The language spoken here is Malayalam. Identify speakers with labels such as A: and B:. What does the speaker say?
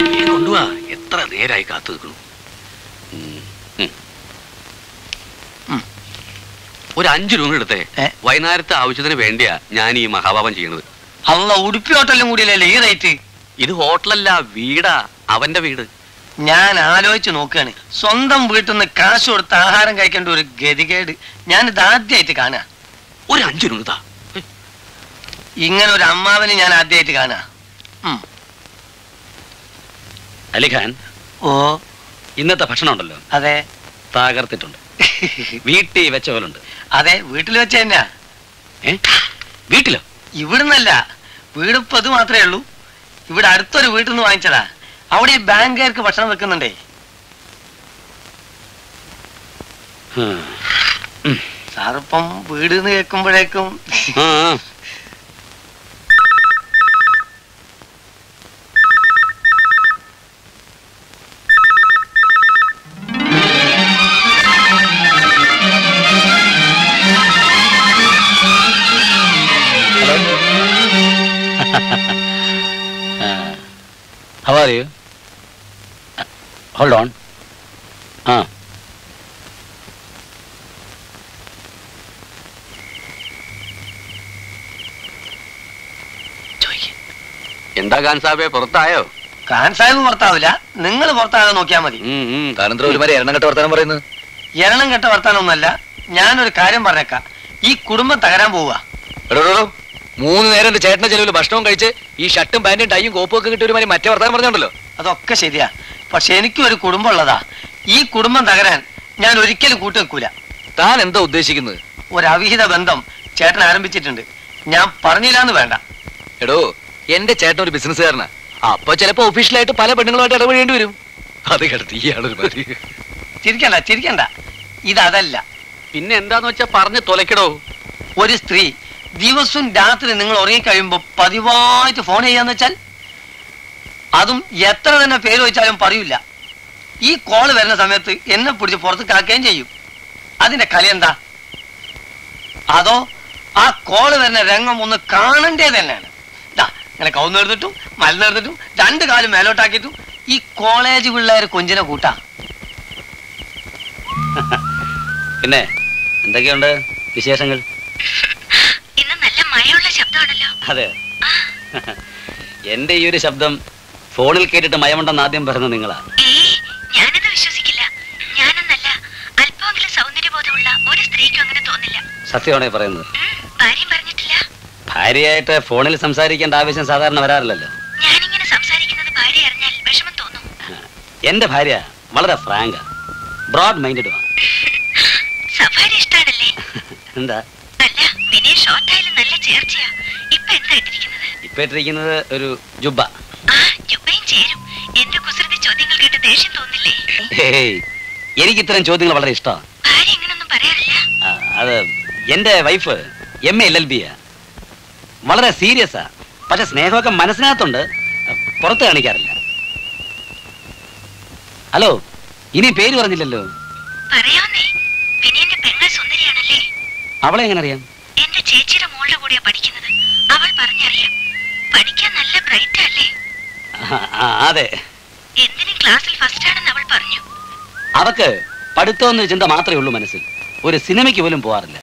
A: നീ കൊണ്ടുവാ. എത്ര നേരായി കാത്തു. ഒരു അഞ്ചു രൂപ എടുത്തേ? വൈകുന്നേരത്തെ ആവശ്യത്തിന് വേണ്ടിയാ ഞാൻ ഈ മഹാഭാപം ചെയ്യണത്
B: അല്ല ഉടുപ്പി ഹോട്ടലും കൂടിയല്ലേ ഈ റേറ്റ്
A: ഇത് ഹോട്ടലല്ല വീടാ. അവന്റെ വീട്.
B: ഞാൻ ആലോചിച്ച് നോക്കുകയാണ്. സ്വന്തം വീട്ടിൽ നിന്ന് കാശ് കൊടുത്ത് ആഹാരം കഴിക്കേണ്ട ഒരു ഗതികേട് ഞാൻ ഇത് ആദ്യമായിട്ട് കാണാ
A: ഒരു അഞ്ചു രൂപ
B: ഇങ്ങനെ ഒരു അമ്മാവനെ ഞാൻ ആദ്യമായിട്ട് കാണാ.
A: അലിഖാൻ
B: ഓ.
A: ഇന്നത്തെ ഭക്ഷണം ഉണ്ടല്ലോ.
B: അതെ.
A: തകർത്തിട്ടുണ്ട്. വീട്ടിൽ വെച്ച പോലുണ്ട്.
B: അതെ വീട്ടിൽ വെച്ച തന്നെയാ.
A: ഏ? വീട്ടിലോ?
B: ഇവിടുന്നല്ല. വീട് ഇപ്പൊ അത് മാത്രമേ ഉള്ളൂ. ഇവിടെ അടുത്തൊരു വീട്ടിൽ നിന്ന് വാങ്ങിച്ചതാ. അവിടെ ഈ ബാങ്കുകാർക്ക് ഭക്ഷണം വെക്കുന്നുണ്ടേ. സാറിപ്പം വീട് എന്ന് കേൾക്കുമ്പോഴേക്കും
A: how are you? Uh, hold on. ആ എന്താ ഖാൻ സാബേ പുറത്തായോ?
B: ഖാൻ സാഹിബ് പുറത്താവില്ല. നിങ്ങൾ പുറത്താകാതെ നോക്കിയാൽ മതി.
C: താനെന്താ മാതിരി കെട്ട വർത്താനം പറയുന്നത്
B: എരണം കെട്ട വർത്താനൊന്നുമല്ല. ഞാനൊരു കാര്യം പറഞ്ഞേക്കാം. ഈ കുടുംബം തകരാൻ പോവുക.
C: എടോ. മൂന്ന് നേരം എന്റെ ചേട്ടന്റെ ചെലവിൽ ഭക്ഷണവും കഴിച്ച് ഈ ഷർട്ടും പാന്റും ടൈയും കോപ്പും ഒക്കെ കിട്ടിയ ഒരു മാതിരി മറ്റേ വർത്താനം പറഞ്ഞുണ്ടല്ലോ?
B: അതൊക്കെ ശരിയാ. പക്ഷെ എനിക്കും ഒരു കുടുംബം ഉള്ളതാ ഈ കുടുംബം തകരാൻ ഞാൻ ഒരിക്കലും കൂട്ടുവെക്കൂല.
C: താൻ എന്താ ഉദ്ദേശിക്കുന്നത്?
B: ഒരു അവിഹിത ബന്ധം ചേട്ടൻ ആരംഭിച്ചിട്ടുണ്ട്. ഞാൻ പറഞ്ഞില്ലാന്ന് വേണ്ട.
C: എടോ എന്റെ ചേട്ടൻ ഒരു ബിസിനസ്സുകാരനാ. അപ്പൊ ചിലപ്പോ ഒഫീഷ്യലായിട്ട് പല പെണ്ണുങ്ങളുമായിട്ട് ഇടപെടേണ്ടി വരും. അത് കിടത്തി ഇയാളൊരു
B: ചിരിക്കണ്ട ചിരിക്കണ്ട. ഇതല്ല
A: പിന്നെ എന്താന്ന് വെച്ചാ പറഞ്ഞ് തൊലക്കിടോ
B: ഒരു സ്ത്രീ ദിവസവും രാത്രി നിങ്ങൾ ഉറങ്ങിക്കഴിയുമ്പോൾ പതിവായിട്ട് ഫോൺ ചെയ്യാന്ന് വെച്ചാൽ അതും എത്ര തന്നെ പേര് വെച്ചാലും പറയൂല. ഈ കോൾ വരുന്ന സമയത്ത് എന്നെ പിടിച്ച് പുറത്ത് കാക്കുകയും ചെയ്യും. അതിന്റെ കളി എന്താ? അതോ ആ കോൾ വരുന്ന രംഗം ഒന്ന് കാണണ്ടേ തന്നെയാണ്. ഇങ്ങനെ കൗന്നെടുത്തിട്ടും മലന്നെടുത്തിട്ടും രണ്ട് കാലും മേലോട്ടാക്കിയിട്ടും ഈ കോളേജ് പിള്ളേർ കൊഞ്ചിനെ കൂട്ടാ.
A: പിന്നെ എന്തൊക്കെയുണ്ട് വിശേഷങ്ങൾ? അതെ. എന്റെ ഈ ഒരു ശബ്ദം ഫോണിൽ കേട്ടിട്ട് മയമുണ്ടെന്ന് ആദ്യം പറഞ്ഞത് നിങ്ങളാ.
D: ഞാനത് വിശ്വസിക്കില്ല. ഞാനെന്നല്ല അല്പമെങ്കിലും സൗന്ദര്യബോധമുള്ള ഒരു സ്ത്രീക്കും അങ്ങനെ തോന്നില്ല.
A: സത്യമാണേ പറയുന്നത്?
D: ഭാര്യ പറഞ്ഞിട്ടില്ല.
A: ഭാര്യയായിട്ട് ഫോണിൽ സംസാരിക്കേണ്ട ആവശ്യം സാധാരണ വരാറില്ലല്ലോ.
D: ഞാനിങ്ങനെ സംസാരിക്കുന്നത് ഭാര്യ അറിഞ്ഞാൽ വിഷമം തോന്നും.
A: എന്റെ ഭാര്യ വളരെ ഫ്രാങ്ക്. Broad
D: safari ഇഷ്ടാണല്ലേ?
A: എന്താ?
D: അല്ല വിനയ ഷോർട്ടായാലും നല്ല ചേർച്ചയാ. ഇപ്പൊ ഇട്ടിരിക്കുന്നത്
A: ഒരു ജുബ.
D: ജുബയും ചേരും. എന്റെ കുസൃതി ചോദ്യങ്ങൾ കേട്ട് ദേഷ്യം തോന്നില്ലേ?
A: എനിക്ക് ഇത്തരം ചോദ്യങ്ങൾ വളരെ ഇഷ്ടമാണ്
D: ഭാര്യ ഇങ്ങനൊന്നും പറയാറില്ല.
A: അത് എന്റെ wife M L L B വളരെ സീരിയസാ. പക്ഷെ സ്നേഹമൊക്കെ മനസ്സിനകത്തുണ്ട്. പുറത്ത് കാണിക്കാറില്ല. ഹലോ ഇനി പേര് പറഞ്ഞില്ലല്ലോ. അവളെ എങ്ങനെ അറിയാം?
D: എന്റെ ചേച്ചിയുടെ മോളുടെ കൂടെയാ പഠിക്കുന്നത്. അവൾ പറഞ്ഞറിയാം. പഠിക്കാൻ നല്ല ബ്രൈറ്റ് അല്ലേ?
A: അതെ.
D: എന്തിനും ക്ലാസ്സിൽ ഫസ്റ്റ് ആണെന്ന് അവൾ പറഞ്ഞു?
A: അവക്ക് പഠിത്തം എന്ന ചിന്ത മാത്രമേ ഉള്ളൂ മനസ്സിൽ. ഒരു സിനിമയ്ക്ക് പോലും പോവാറില്ല.